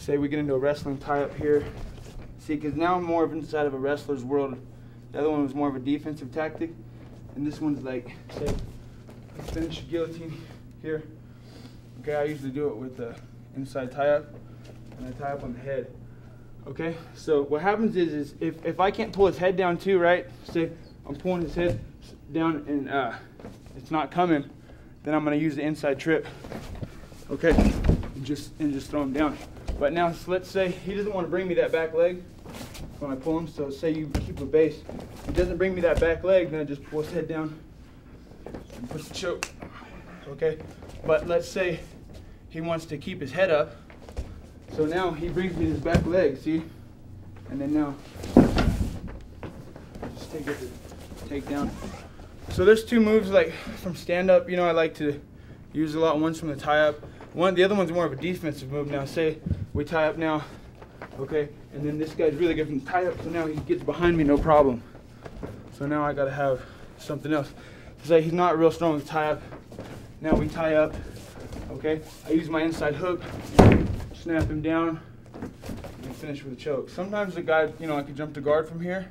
say we get into a wrestling tie up here. See, because now I'm more of inside of a wrestler's world. The other one was more of a defensive tactic, and this one's like, say, finish guillotine here. Okay, I usually do it with the inside tie up, and I tie up on the head. Okay, so what happens is, is if, if I can't pull his head down too, right? Say I'm pulling his head down and uh, it's not coming, then I'm gonna use the inside trip. Okay, and just and just throw him down. But now so let's say he doesn't want to bring me that back leg when I pull him. So say you keep a base, he doesn't bring me that back leg, then I just pull his head down and push the choke. Okay, but let's say he wants to keep his head up. So now he brings me his back leg, see? And then now, just take it to take down. So there's two moves like from stand up, you know, I like to use a lot. One's from the tie up. One, the other one's more of a defensive move. Now say we tie up now, okay? And then this guy's really good from tie up, so now he gets behind me, no problem. So now I gotta have something else. Say he's not real strong with tie up. Now we tie up, okay? I use my inside hook, snap him down, and finish with a choke. Sometimes the guy, you know, I could jump to guard from here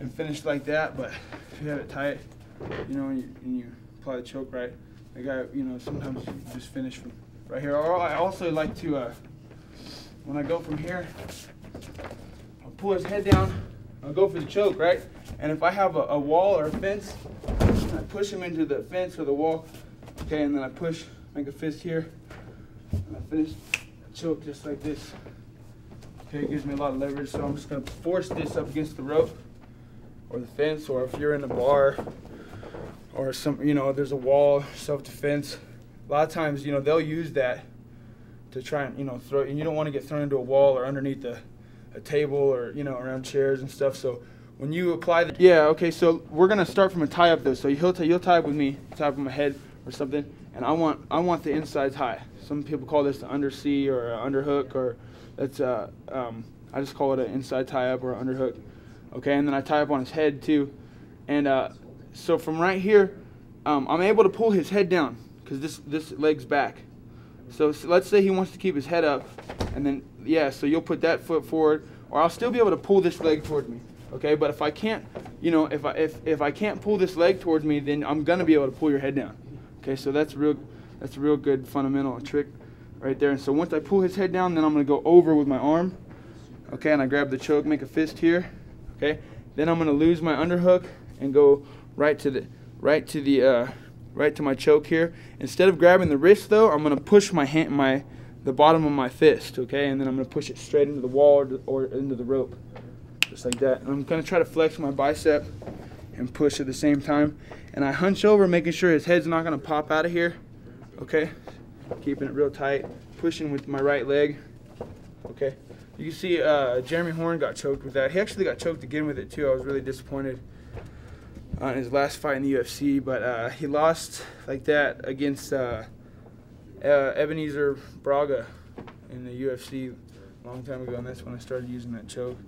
and finish like that, but if you have it tight, you know, and you, and you apply the choke right, the guy, you know, sometimes you just finish from right here. Or I also like to, uh, when I go from here, I'll pull his head down, I'll go for the choke, right? And if I have a, a wall or a fence, I push him into the fence or the wall, okay, and then I push, make a fist here, and I finish choke just like this. Okay, it gives me a lot of leverage, so I'm just gonna force this up against the rope or the fence, or if you're in a bar or some, you know, there's a wall, self-defense. A lot of times, you know, they'll use that to try and, you know, throw, and you don't want to get thrown into a wall or underneath a, a table or, you know, around chairs and stuff. So when you apply the, yeah, okay, so we're gonna start from a tie up though. So he'll you'll tie up with me, tie up on my head or something, and I want, I want the inside tie. Some people call this the undersea or underhook, or that's, uh, um, I just call it an inside tie up or underhook. Okay, and then I tie up on his head too, and uh, so from right here, um, I'm able to pull his head down because this this leg's back. So, let's say he wants to keep his head up, and then yeah, so you'll put that foot forward, or I'll still be able to pull this leg toward me. Okay, but if I can't, you know, if I if if I can't pull this leg towards me, then I'm gonna be able to pull your head down. Okay, so that's real that's a real good fundamental trick right there. And so once I pull his head down, then I'm gonna go over with my arm. Okay, and I grab the choke, make a fist here. Okay, then I'm gonna lose my underhook and go right to the right to the uh, right to my choke here. Instead of grabbing the wrist though, I'm gonna push my hand my the bottom of my fist. Okay, and then I'm gonna push it straight into the wall or, or into the rope, just like that. And I'm gonna try to flex my bicep and push at the same time. And I hunch over, making sure his head's not gonna pop out of here. Okay, keeping it real tight, pushing with my right leg. Okay. You can see uh, Jeremy Horn got choked with that. He actually got choked again with it too. I was really disappointed on his last fight in the UFC, but uh, he lost like that against uh, uh, Ebenezer Braga in the UFC a long time ago, and that's when I started using that choke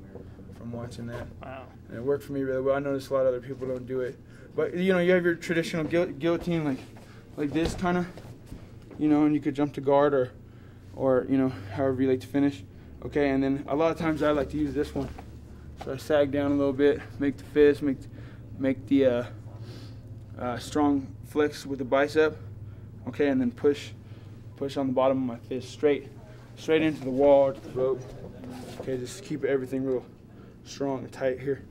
from watching that. Wow. And it worked for me really well. I noticed a lot of other people don't do it, but you know, you have your traditional guil- guillotine like like this kind of, you know, and you could jump to guard or or you know, however you like to finish. Okay, and then a lot of times I like to use this one. So I sag down a little bit, make the fist, make make the uh, uh, strong flex with the bicep. Okay, and then push push on the bottom of my fist straight straight into the wall the rope. Okay, just keep everything real strong and tight here.